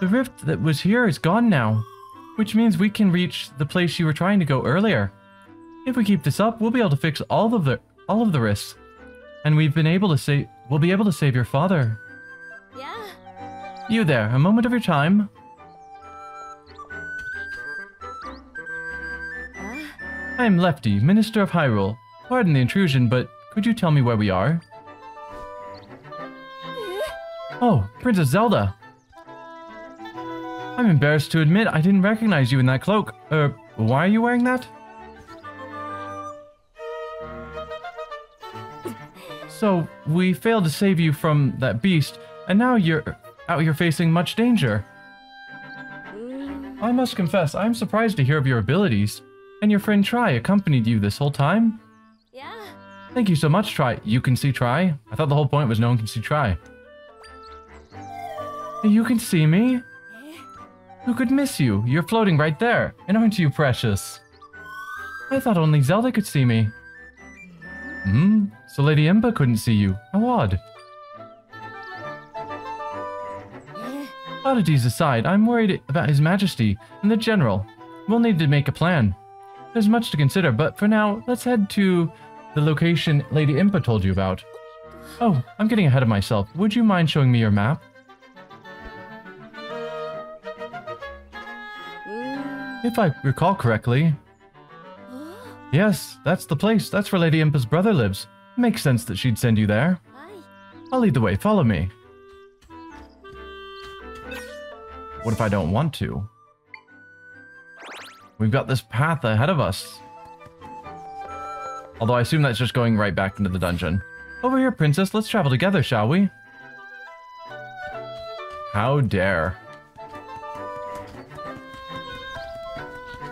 The rift that was here is gone now, which means we can reach the place you were trying to go earlier. If we keep this up, we'll be able to fix all of the all of the rifts, and we've been able to save. We'll be able to save your father. Yeah. You there, a moment of your time. Uh, I am Lefty, Minister of Hyrule. Pardon the intrusion, but could you tell me where we are? Oh, Princess Zelda. I'm embarrassed to admit I didn't recognize you in that cloak. Er, why are you wearing that? So, we failed to save you from that beast, and now you're out here facing much danger. I must confess, I'm surprised to hear of your abilities. And your friend Tri accompanied you this whole time? yeah. Thank you so much, Tri. You can see Tri? I thought the whole point was no one can see Tri. You can see me? Who could miss you? You're floating right there. And aren't you precious? I thought only Zelda could see me. Hmm? So Lady Impa couldn't see you. How odd. Oddities aside, I'm worried about His Majesty and the General. We'll need to make a plan. There's much to consider, but for now, let's head to the location Lady Impa told you about. Oh, I'm getting ahead of myself. Would you mind showing me your map? If I recall correctly. Yes, that's the place. That's where Lady Impa's brother lives. Makes sense that she'd send you there. I'll lead the way. Follow me. What if I don't want to? We've got this path ahead of us. Although I assume that's just going right back into the dungeon. Over here, princess. Let's travel together, shall we? How dare.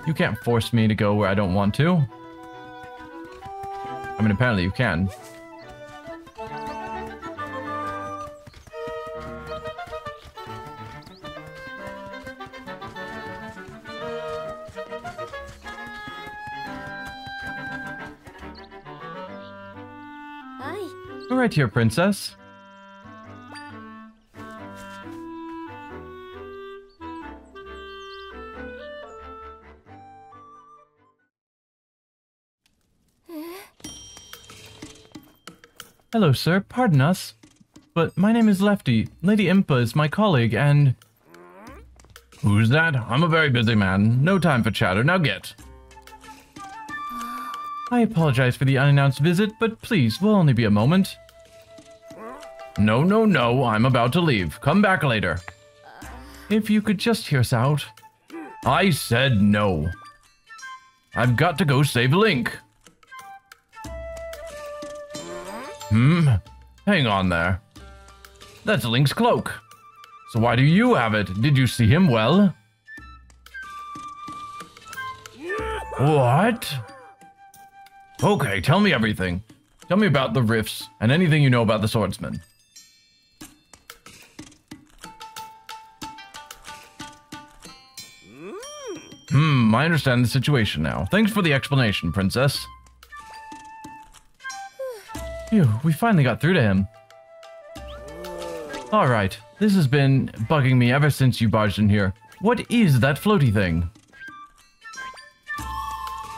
You can't force me to go where I don't want to. I mean, apparently you can. Hi. Right here, princess. Hello, sir. Pardon us. But my name is Lefty. Lady Impa is my colleague, and... Who's that? I'm a very busy man. No time for chatter. Now get. I apologize for the unannounced visit, but please, we'll only be a moment. No, no, no, I'm about to leave. Come back later. If you could just hear us out. I said no. I've got to go save Link. Hmm? Hang on there. That's Link's cloak. So why do you have it? Did you see him well? What? Okay, tell me everything. Tell me about the rifts and anything you know about the swordsman. Hmm, I understand the situation now. Thanks for the explanation, princess. Phew, we finally got through to him. Alright, this has been bugging me ever since you barged in here. What is that floaty thing?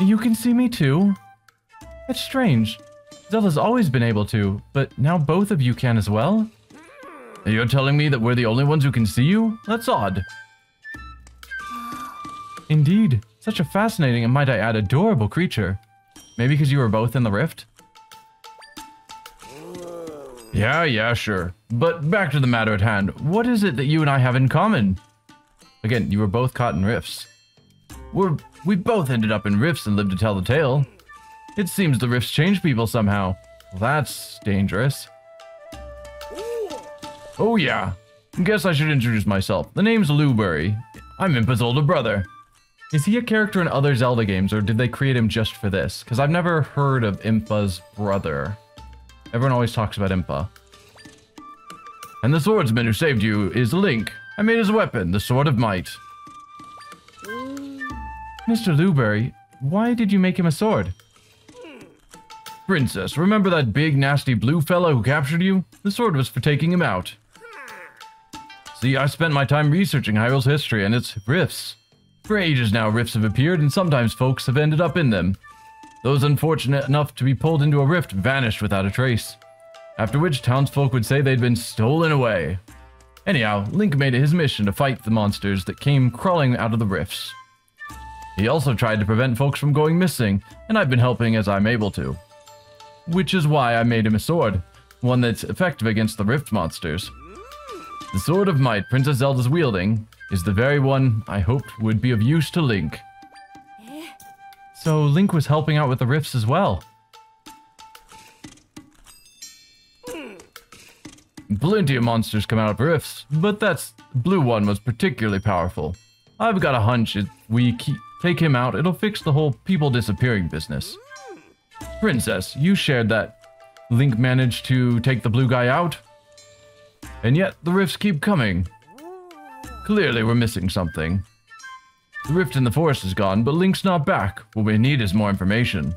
You can see me too? That's strange. Zelda's always been able to, but now both of you can as well? You're telling me that we're the only ones who can see you? That's odd. Indeed, such a fascinating and might I add adorable creature. Maybe because you were both in the rift? Yeah, yeah, sure. But back to the matter at hand. What is it that you and I have in common? Again, you were both caught in rifts. We're we both ended up in rifts and lived to tell the tale. It seems the rifts change people somehow. That's dangerous. Oh yeah. Guess I should introduce myself. The name's Lueburry. I'm Impa's older brother. Is he a character in other Zelda games, or did they create him just for this? Because I've never heard of Impa's brother. Everyone always talks about Impa. And the swordsman who saved you is Link. I made his weapon, the Sword of Might. Mr. Lueburry, why did you make him a sword? Princess, remember that big nasty blue fellow who captured you? The sword was for taking him out. See, I spent my time researching Hyrule's history and its rifts. For ages now, rifts have appeared, and sometimes folks have ended up in them. Those unfortunate enough to be pulled into a rift vanished without a trace. After which, townsfolk would say they'd been stolen away. Anyhow, Link made it his mission to fight the monsters that came crawling out of the rifts. He also tried to prevent folks from going missing, and I've been helping as I'm able to. Which is why I made him a sword, one that's effective against the rift monsters. The Sword of Might Princess Zelda's wielding is the very one I hoped would be of use to Link. So Link was helping out with the rifts as well. Plenty of monsters come out of rifts, but that's blue one was particularly powerful. I've got a hunch if we keep, take him out, it'll fix the whole people disappearing business. Princess, you shared that Link managed to take the blue guy out, and yet the rifts keep coming. Clearly, we're missing something. The rift in the forest is gone, but Link's not back. What we need is more information.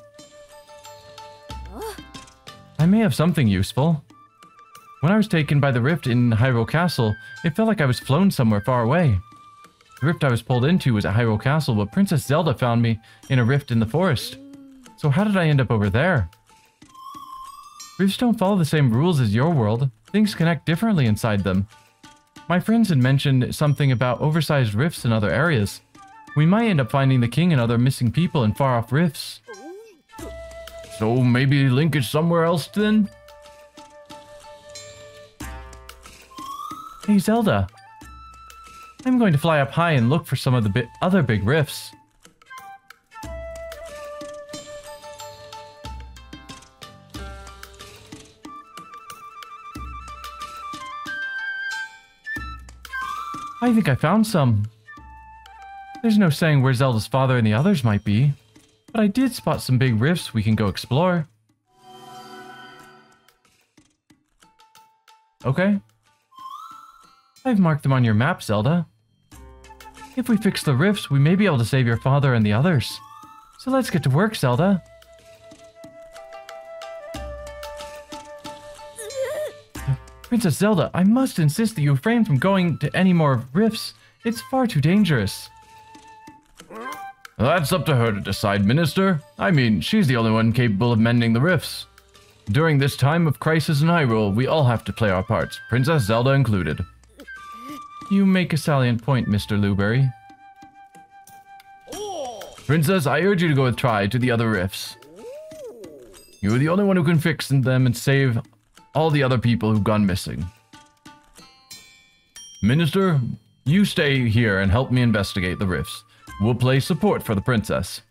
I may have something useful. When I was taken by the rift in Hyrule Castle, it felt like I was flown somewhere far away. The rift I was pulled into was at Hyrule Castle, but Princess Zelda found me in a rift in the forest. So how did I end up over there? Rifts don't follow the same rules as your world. Things connect differently inside them. My friends had mentioned something about oversized rifts in other areas. We might end up finding the king and other missing people in far off rifts. So maybe Link is somewhere else then? Hey Zelda. I'm going to fly up high and look for some of the bi other big rifts. I think I found some. There's no saying where Zelda's father and the others might be, but I did spot some big rifts we can go explore. Okay. I've marked them on your map, Zelda. If we fix the rifts, we may be able to save your father and the others. So let's get to work, Zelda. Princess Zelda, I must insist that you refrain from going to any more rifts. It's far too dangerous. That's up to her to decide, Minister. I mean, she's the only one capable of mending the rifts. During this time of crisis in Hyrule, we all have to play our parts, Princess Zelda included. You make a salient point, Mr. Lueburry. Princess, I urge you to go with Tri to the other rifts. You're the only one who can fix them and save all the other people who've gone missing. Minister, you stay here and help me investigate the rifts. We'll play support for the princess.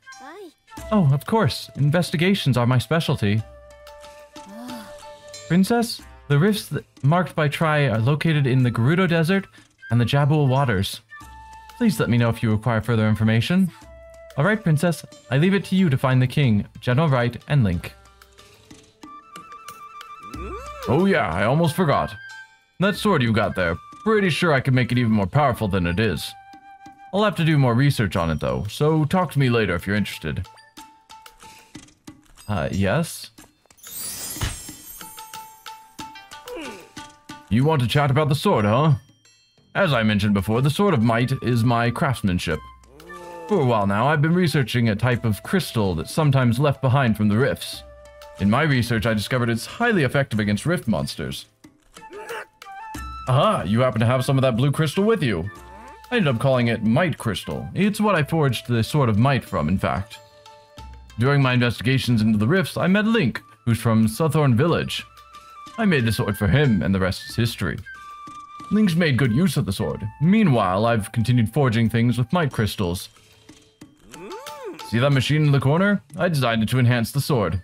Oh, of course. Investigations are my specialty. Princess, the rifts marked by Tri are located in the Gerudo Desert and the Jabul Waters. Please let me know if you require further information. Alright, Princess, I leave it to you to find the king, General Wright, and Link. Oh yeah, I almost forgot. That sword you got there, pretty sure I can make it even more powerful than it is. I'll have to do more research on it though, so talk to me later if you're interested. Uh, yes? You want to chat about the sword, huh? As I mentioned before, the Sword of Might is my craftsmanship. For a while now, I've been researching a type of crystal that's sometimes left behind from the rifts. In my research, I discovered it's highly effective against rift monsters. Aha, you happen to have some of that blue crystal with you. I ended up calling it Might Crystal. It's what I forged the Sword of Might from, in fact. During my investigations into the rifts, I met Link, who's from Suthorn Village. I made the sword for him, and the rest is history. Link's made good use of the sword. Meanwhile, I've continued forging things with Might Crystals. See that machine in the corner? I designed it to enhance the sword.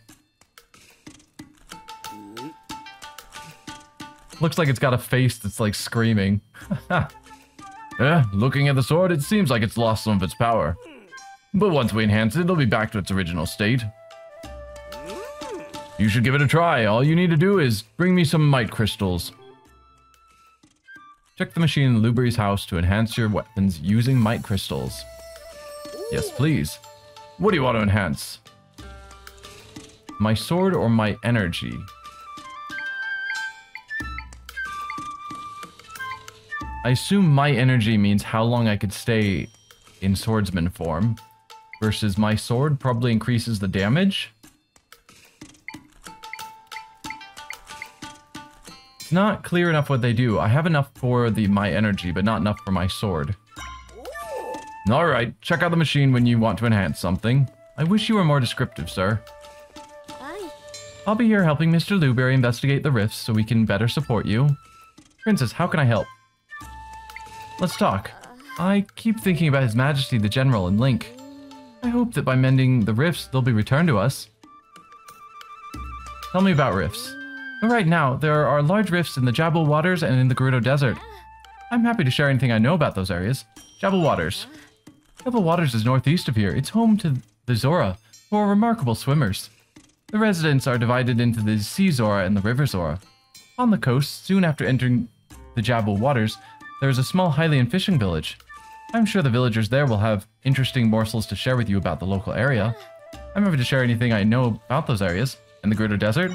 Looks like it's got a face that's like screaming. yeah, looking at the sword, it seems like it's lost some of its power. But once we enhance it, it'll be back to its original state. You should give it a try. All you need to do is bring me some might crystals. Check the machine in Lueburry's house to enhance your weapons using might crystals. Yes, please. What do you want to enhance? My sword or my energy? I assume my energy means how long I could stay in swordsman form versus my sword probably increases the damage. It's not clear enough what they do. I have enough for the my energy, but not enough for my sword. Alright, check out the machine when you want to enhance something. I wish you were more descriptive, sir. I'll be here helping Mr. Lueburry investigate the rifts so we can better support you. Princess, how can I help? Let's talk. I keep thinking about His Majesty the General and Link. I hope that by mending the rifts, they'll be returned to us. Tell me about rifts. Well, right now, there are large rifts in the Jabul Waters and in the Gerudo Desert. I'm happy to share anything I know about those areas. Jabul Waters. Jabul Waters is northeast of here. It's home to the Zora, who are remarkable swimmers. The residents are divided into the Sea Zora and the River Zora. On the coast, soon after entering the Jabul Waters, there is a small Hylian fishing village. I'm sure the villagers there will have interesting morsels to share with you about the local area. I'm happy to share anything I know about those areas. And the Gerudo Desert?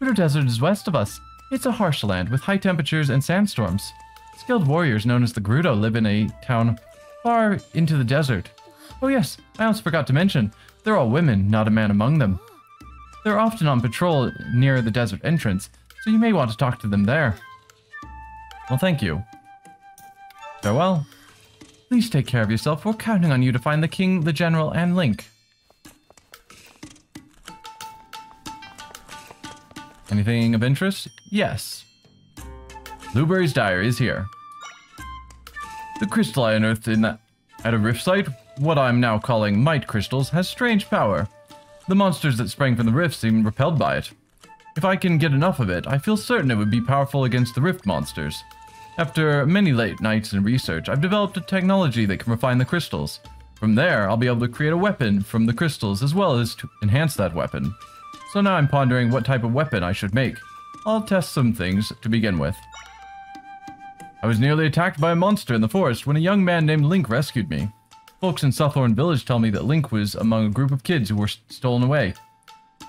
Gerudo Desert is west of us. It's a harsh land with high temperatures and sandstorms. Skilled warriors known as the Gerudo live in a town far into the desert. Oh yes, I almost forgot to mention, they're all women, not a man among them. They're often on patrol near the desert entrance, so you may want to talk to them there. Well, thank you. Farewell. Please take care of yourself. We're counting on you to find the king, the general, and Link. Anything of interest? Yes. Blueberry's diary is here. The crystal I unearthed in that at a rift site, what I'm now calling might crystals, has strange power. The monsters that sprang from the rift seem repelled by it. If I can get enough of it, I feel certain it would be powerful against the rift monsters. After many late nights and research, I've developed a technology that can refine the crystals. From there, I'll be able to create a weapon from the crystals as well as to enhance that weapon. So now I'm pondering what type of weapon I should make. I'll test some things to begin with. I was nearly attacked by a monster in the forest when a young man named Link rescued me. Folks in Suthorn Village tell me that Link was among a group of kids who were stolen away.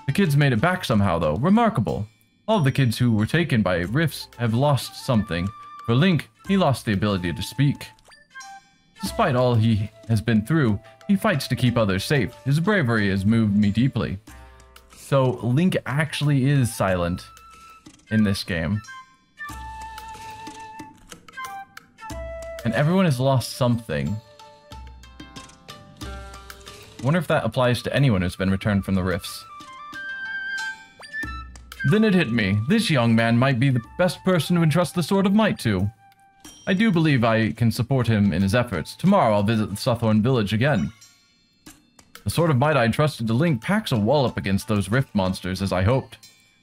The kids made it back somehow, though. Remarkable. All of the kids who were taken by rifts have lost something. For Link, he lost the ability to speak. Despite all he has been through, he fights to keep others safe. His bravery has moved me deeply. So Link actually is silent in this game. And everyone has lost something. Wonder if that applies to anyone who's been returned from the rifts. Then it hit me. This young man might be the best person to entrust the Sword of Might to. I do believe I can support him in his efforts. Tomorrow I'll visit the Suthorn village again. The Sword of Might I entrusted to Link packs a wallop against those rift monsters as I hoped.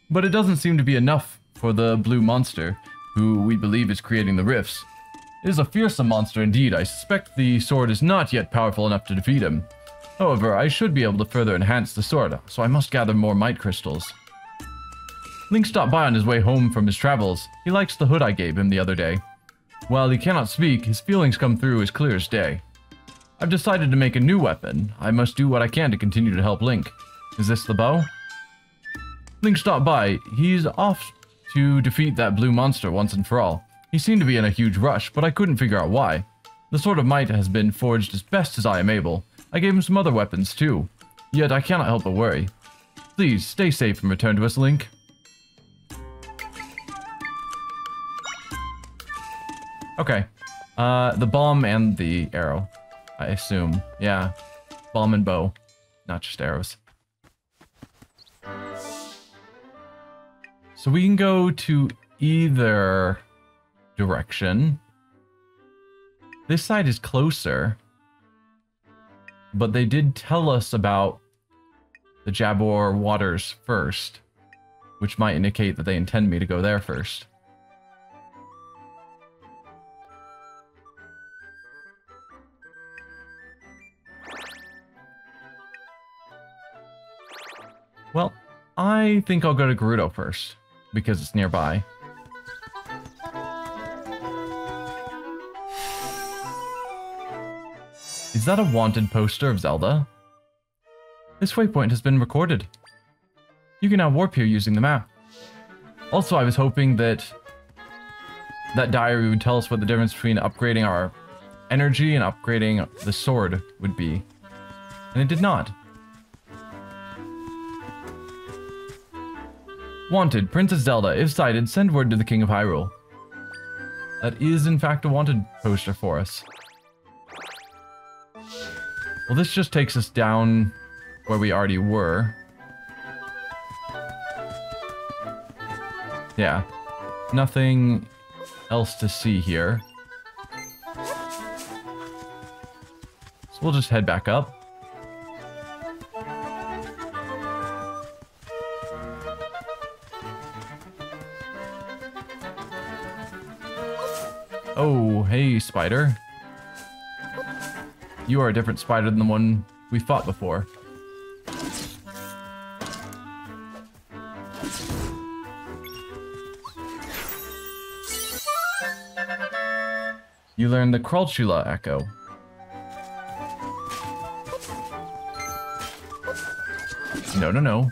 But it doesn't seem to be enough for the blue monster, who we believe is creating the rifts. It is a fearsome monster indeed. I suspect the sword is not yet powerful enough to defeat him. However, I should be able to further enhance the sword, so I must gather more might crystals. Link stopped by on his way home from his travels. He likes the hood I gave him the other day. While he cannot speak, his feelings come through as clear as day. I've decided to make a new weapon. I must do what I can to continue to help Link. Is this the bow? Link stopped by. He's off to defeat that blue monster once and for all. He seemed to be in a huge rush, but I couldn't figure out why. The Sword of Might has been forged as best as I am able. I gave him some other weapons too. Yet I cannot help but worry. Please, stay safe and return to us, Link. Okay. Uh, the bomb and the arrow, I assume. Yeah. Bomb and bow, not just arrows. So we can go to either direction. This side is closer. But they did tell us about the Jabor waters first, which might indicate that they intend me to go there first. Well, I think I'll go to Gerudo first, because it's nearby. Is that a wanted poster of Zelda? This waypoint has been recorded. You can now warp here using the map. Also, I was hoping that that diary would tell us what the difference between upgrading our energy and upgrading the sword would be. And it did not. Wanted, Princess Zelda. If sighted, send word to the King of Hyrule. That is, in fact, a wanted poster for us. Well, this just takes us down where we already were. Yeah. Nothing else to see here. So we'll just head back up. Hey, spider. You are a different spider than the one we fought before. You learned the Crawltula Echo. No, no, no.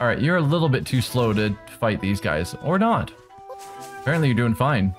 Alright, you're a little bit too slow to fight these guys. Or not. Apparently you're doing fine.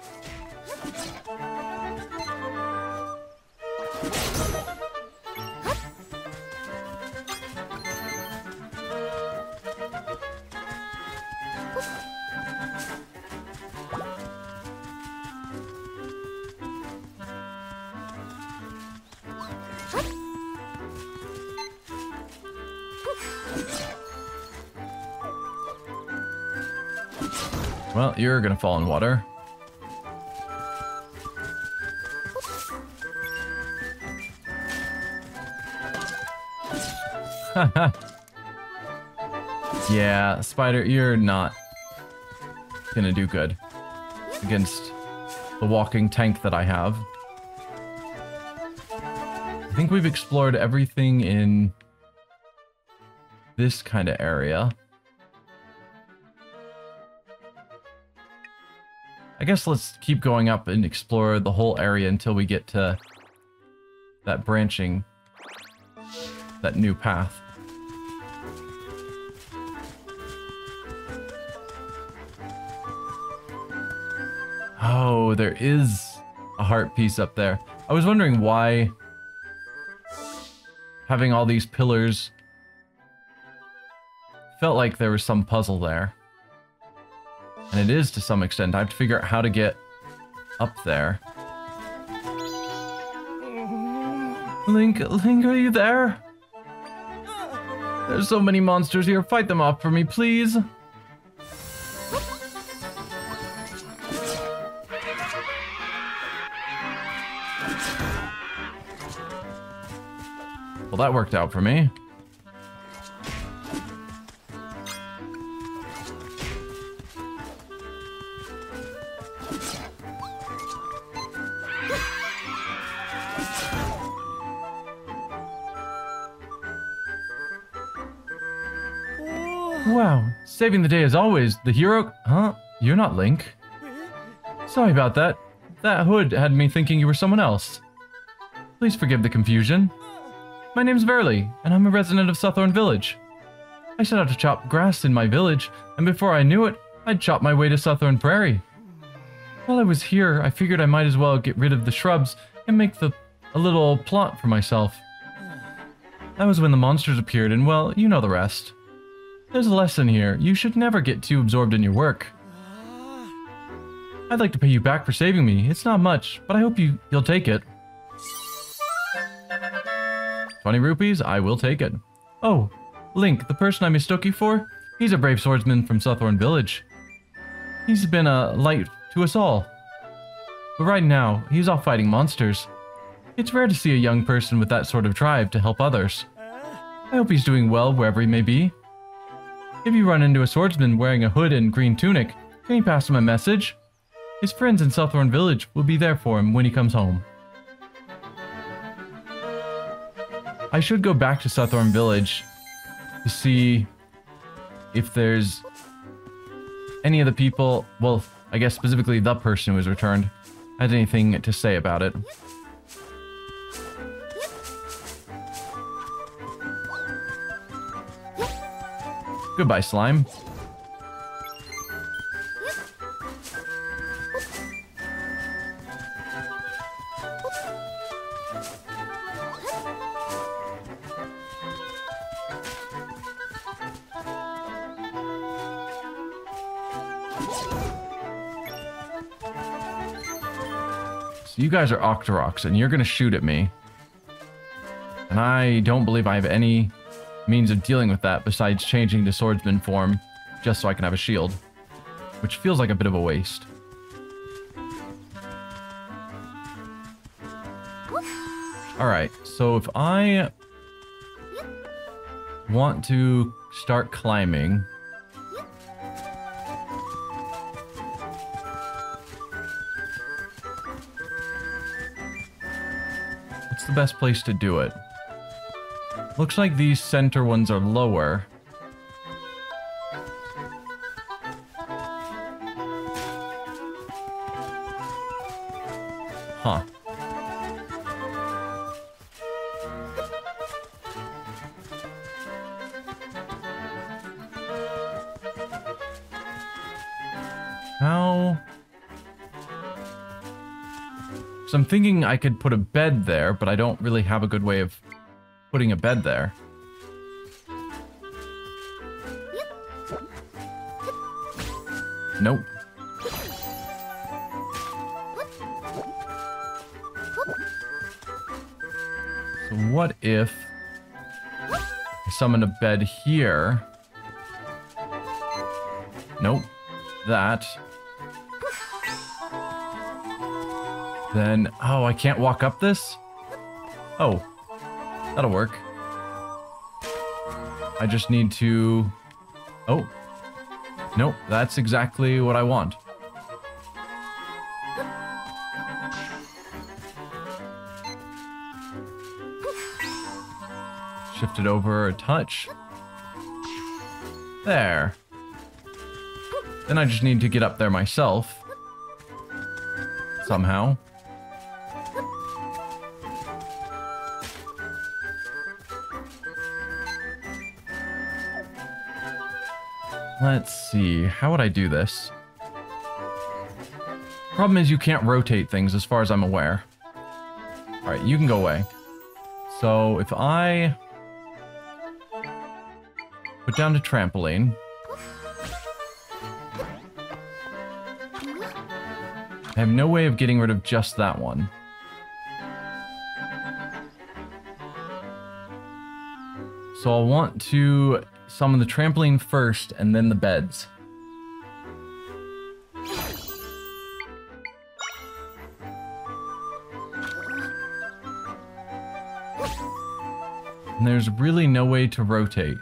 You're gonna fall in water. yeah, Spider, you're not gonna do good against the walking tank that I have. I think we've explored everything in this kind of area. I guess let's keep going up and explore the whole area until we get to that branching, that new path. Oh, there is a heart piece up there. I was wondering why having all these pillars felt like there was some puzzle there. And it is to some extent. I have to figure out how to get up there. Link, Link, are you there? There's so many monsters here. Fight them off for me, please. Well, that worked out for me. Saving the day as always. The hero... Huh? You're not Link. Sorry about that. That hood had me thinking you were someone else. Please forgive the confusion. My name's Verly, and I'm a resident of Suthorn Village. I set out to chop grass in my village, and before I knew it, I'd chopped my way to Suthorn Prairie. While I was here, I figured I might as well get rid of the shrubs and make the a little plot for myself. That was when the monsters appeared, and well, you know the rest. There's a lesson here. You should never get too absorbed in your work. I'd like to pay you back for saving me. It's not much, but I hope you, you'll take it. 20 rupees? I will take it. Oh, Link, the person I mistook you for? He's a brave swordsman from Suthorn Village. He's been a light to us all. But right now, he's off fighting monsters. It's rare to see a young person with that sort of drive to help others. I hope he's doing well wherever he may be. If you run into a swordsman wearing a hood and green tunic, can you pass him a message? His friends in Suthorn Village will be there for him when he comes home. I should go back to Suthorn Village to see if there's any of the people, well, I guess specifically the person who was returned, had anything to say about it. Goodbye, slime. You guys are Octoroks, and you're gonna shoot at me. And I don't believe I have any means of dealing with that besides changing to swordsman form just so I can have a shield. Which feels like a bit of a waste. Alright, so if I want to start climbing, what's the best place to do it? Looks like these center ones are lower. Huh. How? So I'm thinking I could put a bed there, but I don't really have a good way of putting a bed there. Nope. So what if I summon a bed here? Nope. That. Then, oh, I can't walk up this? Oh, that'll work. I just need to... Oh. Nope, that's exactly what I want. Shift it over a touch. There. Then I just need to get up there myself. Somehow. Let's see. How would I do this? Problem is you can't rotate things as far as I'm aware. Alright, you can go away. So if I put down the trampoline. I have no way of getting rid of just that one. So I'll want to summon the trampoline first and then the beds. And there's really no way to rotate.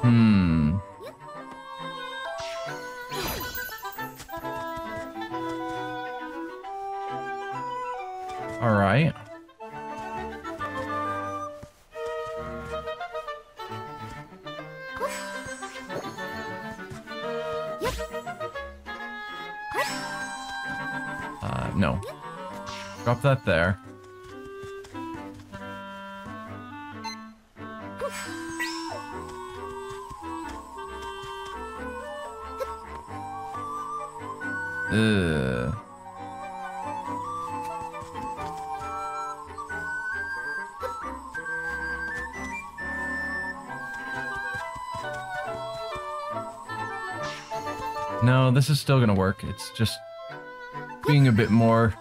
Hmm. Drop that there. No, this is still gonna work. It's just being a bit more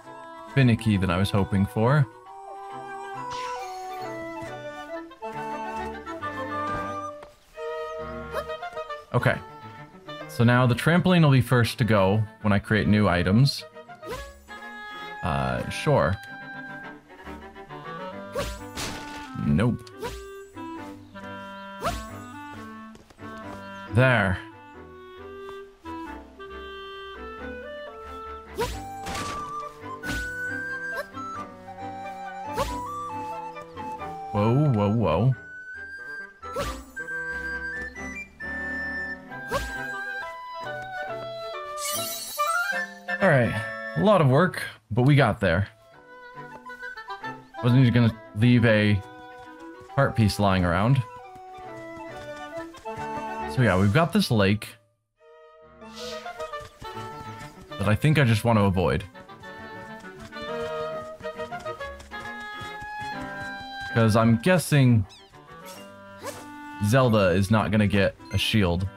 finicky than I was hoping for. Okay. So now the trampoline will be first to go when I create new items. Uh, sure. Nope. There. Whoa, whoa, whoa. Alright, a lot of work, but we got there. Wasn't he gonna leave a heart piece lying around? So yeah, we've got this lake that I think I just want to avoid. Because I'm guessing Zelda is not going to get a shield.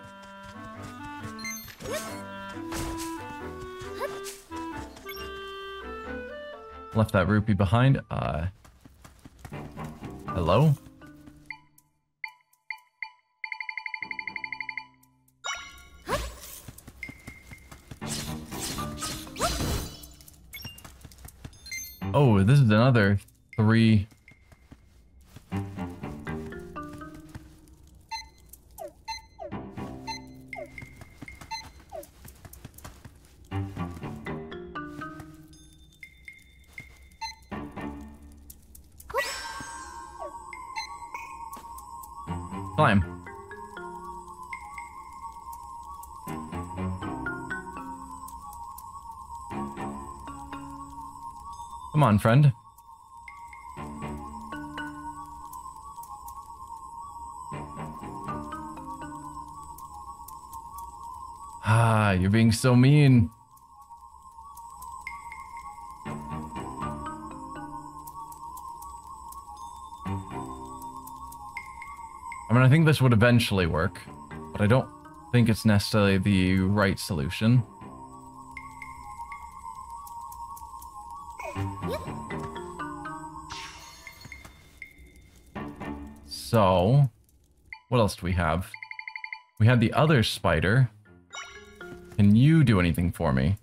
Left that rupee behind. Uh, hello? Oh, this is another three. Come on, friend. Ah, you're being so mean. I mean, I think this would eventually work, but I don't think it's necessarily the right solution. So, what else do we have? We had the other spider. Can you do anything for me?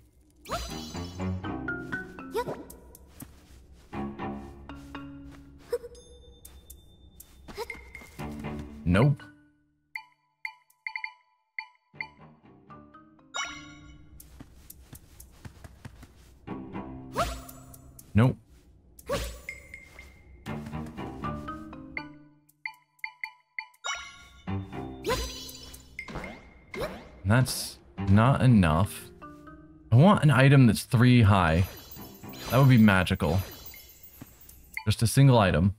Item that's three high. That would be magical. Just a single item.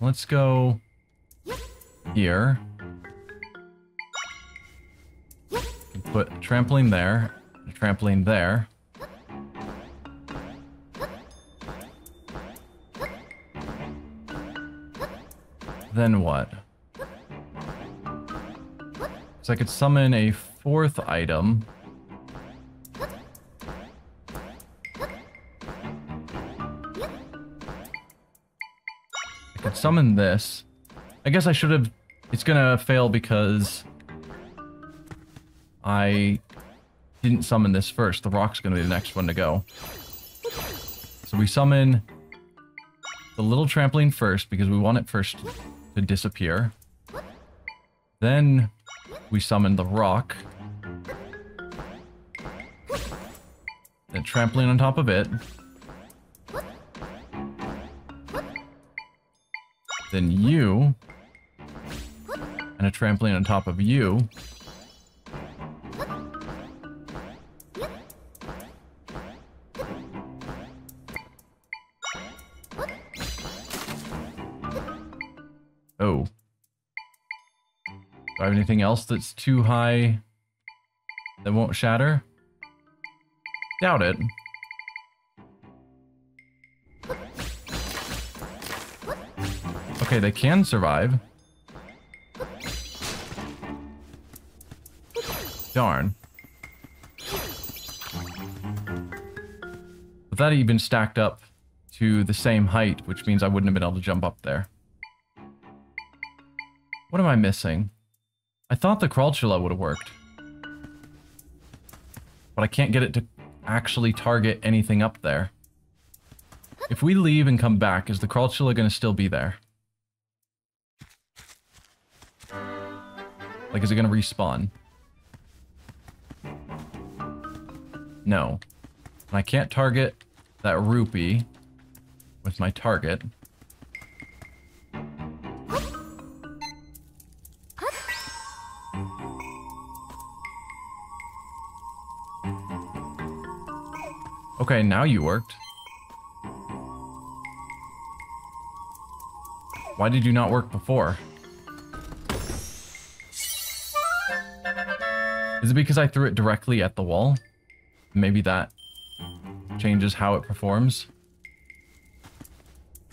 Let's go here. Put trampoline there, trampoline there. Then what? So I could summon a fourth item. I could summon this. I guess I should have... It's gonna fail because... I didn't summon this first. The rock's gonna be the next one to go. So we summon the little trampoline first because we want it first to disappear. Then we summon the rock. Then trampoline on top of it. Then you. And a trampoline on top of you. Anything else that's too high that won't shatter? Doubt it. Okay, they can survive. Darn. But that even stacked up to the same height, which means I wouldn't have been able to jump up there. What am I missing? I thought the Crawltula would have worked. But I can't get it to actually target anything up there. If we leave and come back, is the Crawltula going to still be there? Like, is it going to respawn? No. And I can't target that rupee with my target. Okay, now you worked. Why did you not work before? Is it because I threw it directly at the wall? Maybe that changes how it performs.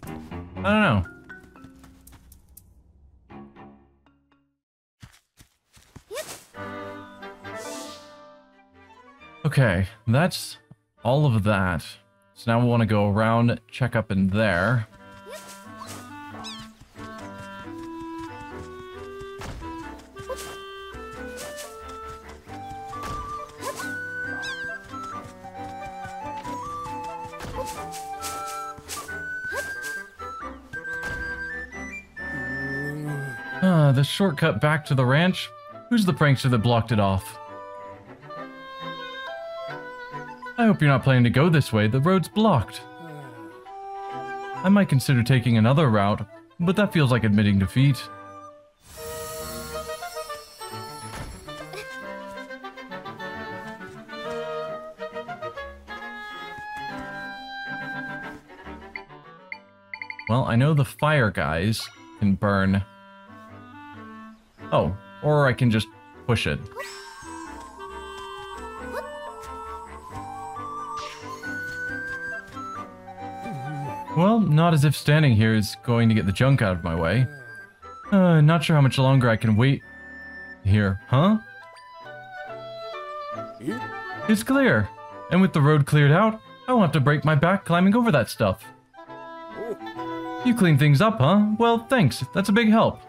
I don't know. Okay, that's all of that. So now we want to go around, check up in there. Ah, the shortcut back to the ranch? Who's the prankster that blocked it off? Hope you're not planning to go this way. The road's blocked. I might consider taking another route, but that feels like admitting defeat. Well, I know the fire guys can burn. Oh, or I can just push it. Not as if standing here is going to get the junk out of my way. Uh, not sure how much longer I can wait here, huh? It's clear. And with the road cleared out, I won't have to break my back climbing over that stuff. You clean things up, huh? Well, thanks. That's a big help.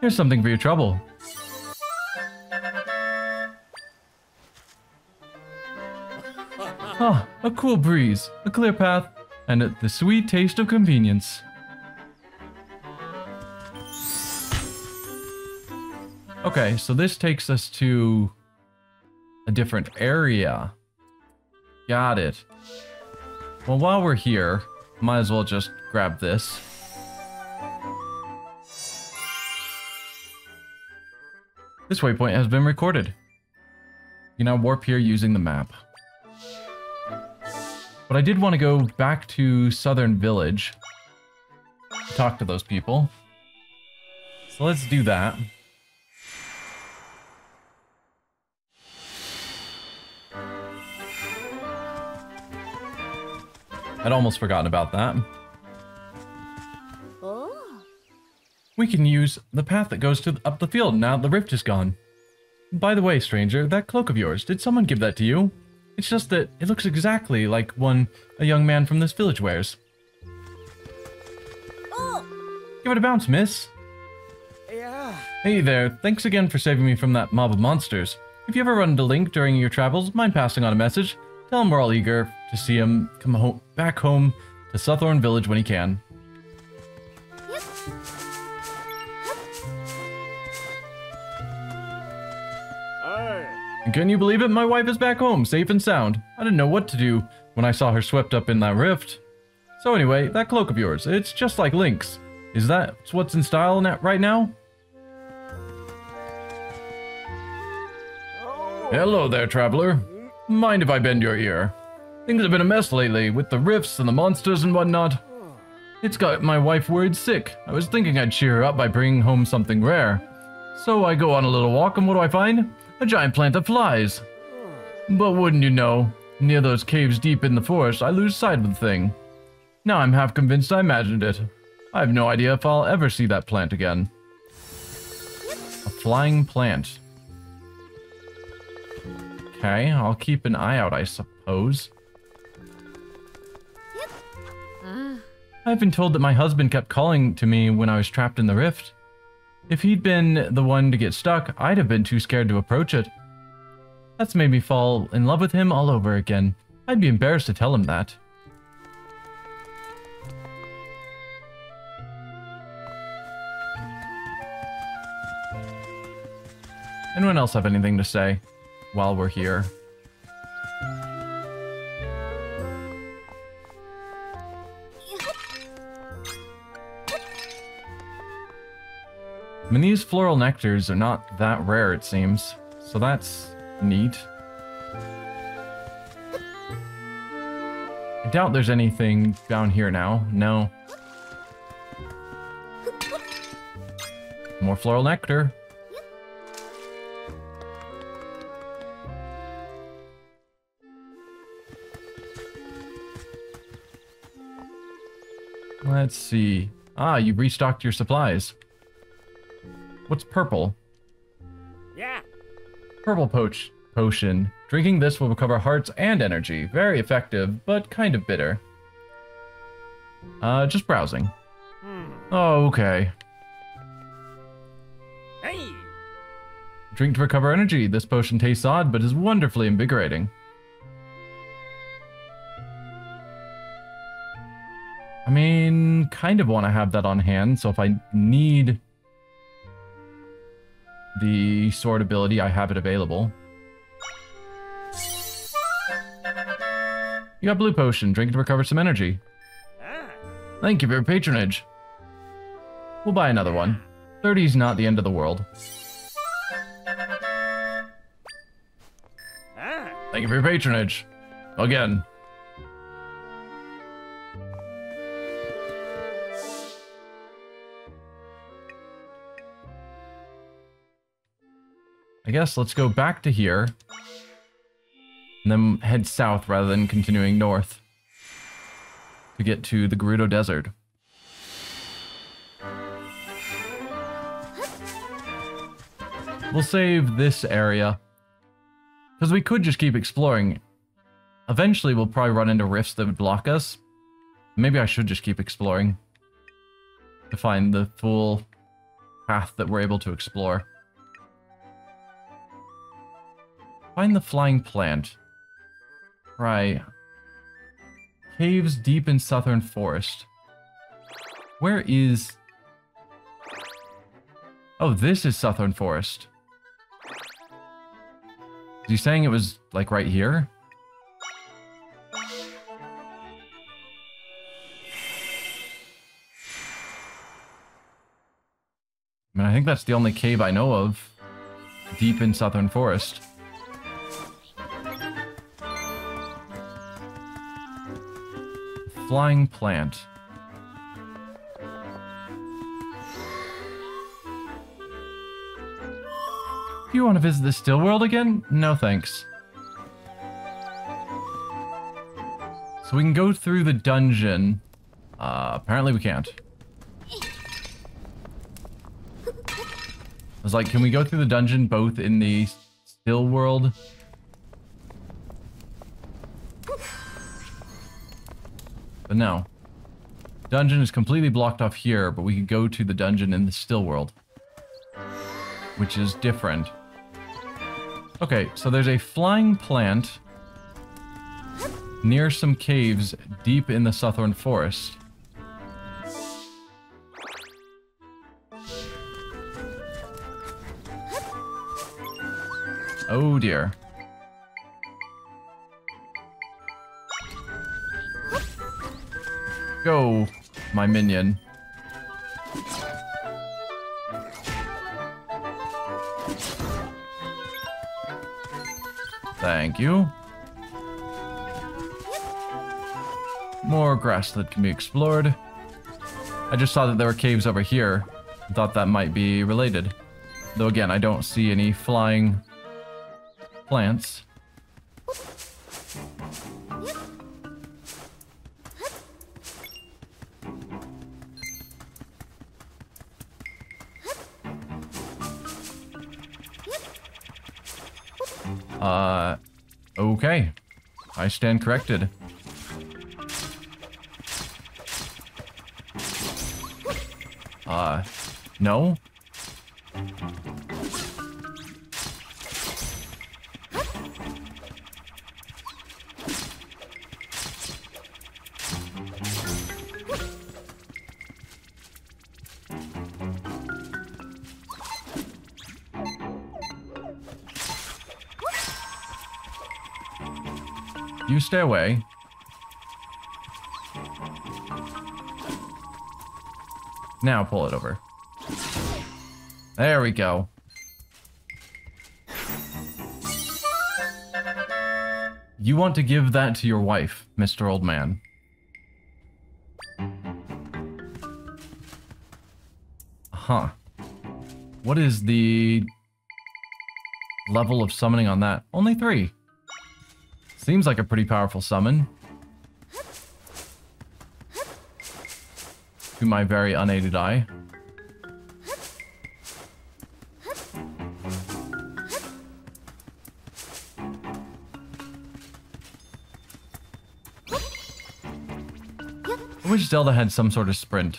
Here's something for your trouble. Ah, a cool breeze, a clear path, and the sweet taste of convenience. Okay, so this takes us to a different area. Got it. Well, while we're here, might as well just grab this. This waypoint has been recorded. You can now warp here using the map. But I did want to go back to Suthorn Village. Talk to those people. So let's do that. I'd almost forgotten about that. Oh. We can use the path that goes to up the field now the rift is gone. By the way, stranger, that cloak of yours, did someone give that to you? It's just that it looks exactly like one a young man from this village wears. Oh. Give it a bounce, miss. Yeah. Hey there, thanks again for saving me from that mob of monsters. If you ever run into Link during your travels, mind passing on a message. Tell him we're all eager to see him come home, back home to Suthorn Village when he can. Aye. Can you believe it? My wife is back home, safe and sound. I didn't know what to do when I saw her swept up in that rift. So anyway, that cloak of yours, it's just like Link's. Is that what's in style right now? Hello there, traveler. Mind if I bend your ear? Things have been a mess lately, with the rifts and the monsters and whatnot. It's got my wife worried sick. I was thinking I'd cheer her up by bringing home something rare. So I go on a little walk, and what do I find? A giant plant that flies. But wouldn't you know, near those caves deep in the forest, I lose sight of the thing. Now I'm half convinced I imagined it. I have no idea if I'll ever see that plant again. A flying plant. Okay, I'll keep an eye out, I suppose. I've been told that my husband kept calling to me when I was trapped in the rift. If he'd been the one to get stuck, I'd have been too scared to approach it. That's made me fall in love with him all over again. I'd be embarrassed to tell him that. Anyone else have anything to say while we're here? Mean, these floral nectars are not that rare, it seems. So that's neat. I doubt there's anything down here now. No. More floral nectar. Let's see. Ah, you've restocked your supplies. What's purple? Yeah. Purple poach potion. Drinking this will recover hearts and energy. Very effective, but kind of bitter. Uh, just browsing. Hmm. Oh, okay. Hey. Drink to recover energy. This potion tastes odd, but is wonderfully invigorating. I mean, kind of want to have that on hand, so if I need the sword ability, I have it available. You got blue potion. Drink it to recover some energy. Thank you for your patronage. We'll buy another one. 30's not the end of the world. Thank you for your patronage. Again. I guess let's go back to here. And then head south rather than continuing north. To get to the Gerudo Desert. We'll save this area. Because we could just keep exploring. Eventually, we'll probably run into rifts that would block us. Maybe I should just keep exploring. To find the full path that we're able to explore. Find the flying plant. Right. Caves deep in Suthorn forest. Where is... Oh, this is Suthorn forest. Is he saying it was, like, right here? I mean, I think that's the only cave I know of. Deep in Suthorn forest. Flying plant. Do you want to visit the still world again? No thanks. So we can go through the dungeon. Uh, apparently we can't. I was like, can we go through the dungeon both in the still world? But no. Dungeon is completely blocked off here, but we could go to the dungeon in the still world. Which is different. Okay, so there's a flying plant near some caves deep in the Suthorn forest. Oh dear. Go, my minion. Thank you. More grass that can be explored. I just saw that there were caves over here. Thought that might be related. Though again, I don't see any flying plants. Stand corrected. Uh, no? Away. Now pull it over. There we go. You want to give that to your wife, Mr. Old Man. Huh. What is the level of summoning on that? Only three. Seems like a pretty powerful summon. To my very unaided eye. I wish Zelda had some sort of sprint.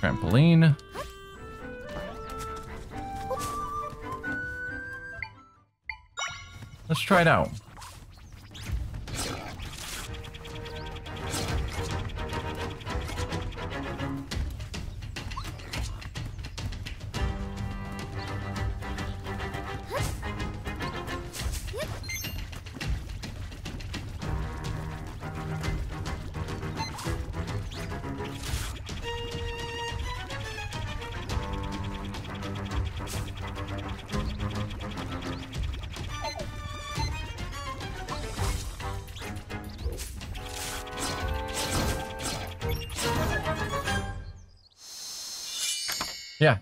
Trampoline. Let's try it out.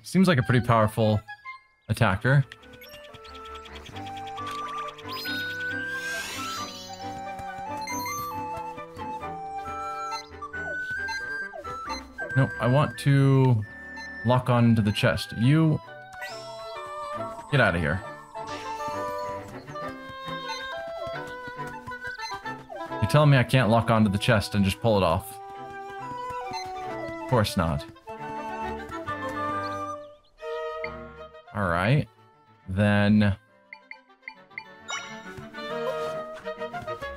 Seems like a pretty powerful attacker. No, I want to lock on to the chest. You get out of here. You're telling me I can't lock onto the chest and just pull it off? Of course not. Then...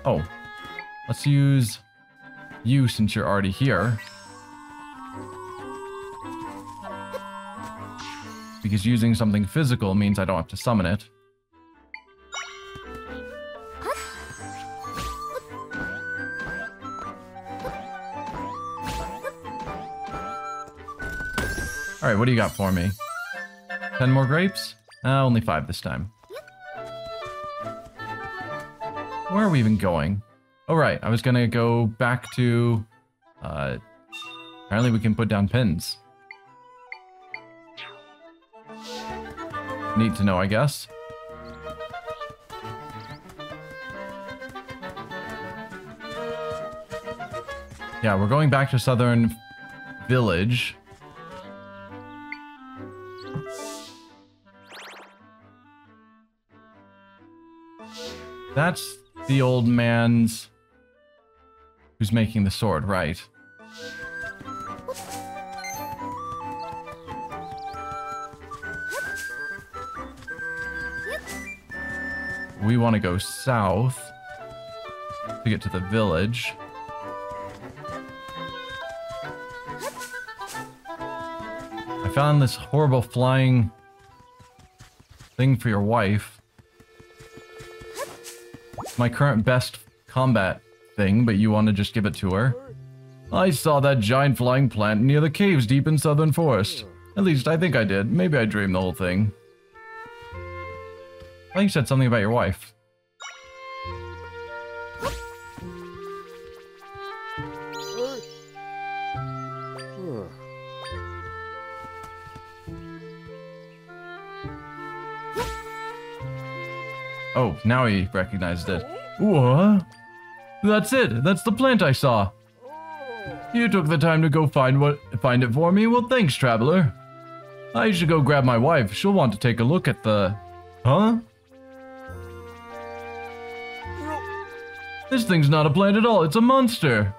Oh. Let's use you since you're already here. Because using something physical means I don't have to summon it. Alright, what do you got for me? Ten more grapes? Uh, only five this time. Where are we even going? Oh, right. I was gonna go back to... Uh, apparently we can put down pins. Need to know, I guess. Yeah, we're going back to Suthorn Village. That's the old man's who's making the sword, right? We want to go south to get to the village. I found this horrible flying thing for your wife. My current best combat thing, but you want to just give it to her. I saw that giant flying plant near the caves deep in Suthorn forest. At least I think I did. Maybe I dreamed the whole thing. I think you said something about your wife. Now he recognized it. What? That's it. That's the plant I saw. You took the time to go find what find it for me. Well, thanks, traveler. I should go grab my wife. She'll want to take a look at the... Huh? This thing's not a plant at all. It's a monster.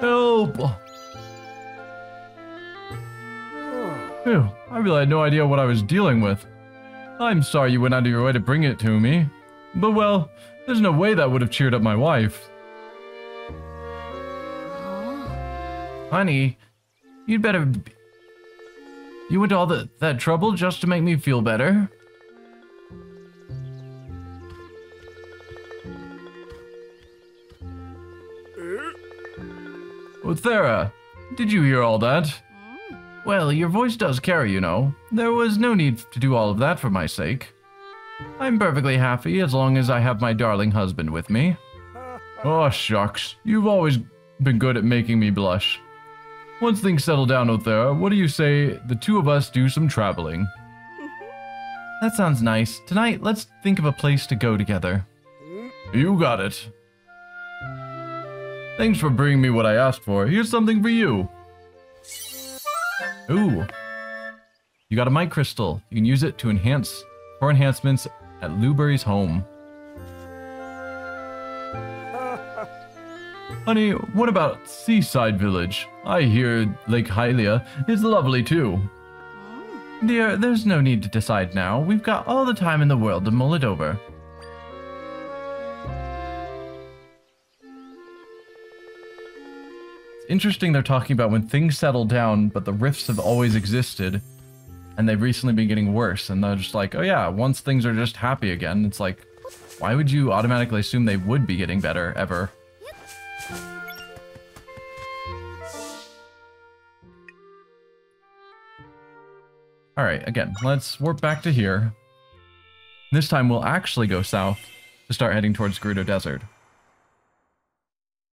Help! Phew, I really had no idea what I was dealing with. I'm sorry you went out of your way to bring it to me. But well, there's no way that would have cheered up my wife. Honey, you'd better... Be you went to all the, that trouble just to make me feel better? Oh, Thera, did you hear all that? Well, your voice does carry, you know. There was no need to do all of that for my sake. I'm perfectly happy as long as I have my darling husband with me. Oh, shucks. You've always been good at making me blush. Once things settle down, Othera, what do you say the two of us do some traveling? That sounds nice. Tonight, let's think of a place to go together. You got it. Thanks for bringing me what I asked for. Here's something for you. Ooh. You got a might crystal. You can use it to enhance for enhancements at Lueburry's home. Honey, what about Seaside Village? I hear Lake Hylia is lovely too. Mm. Dear, there's no need to decide now. We've got all the time in the world to mull it over. It's interesting they're talking about when things settle down, but the rifts have always existed, and they've recently been getting worse, and they're just like, oh yeah, once things are just happy again, it's like, why would you automatically assume they would be getting better, ever? Alright, again, let's warp back to here. This time we'll actually go south to start heading towards Gerudo Desert.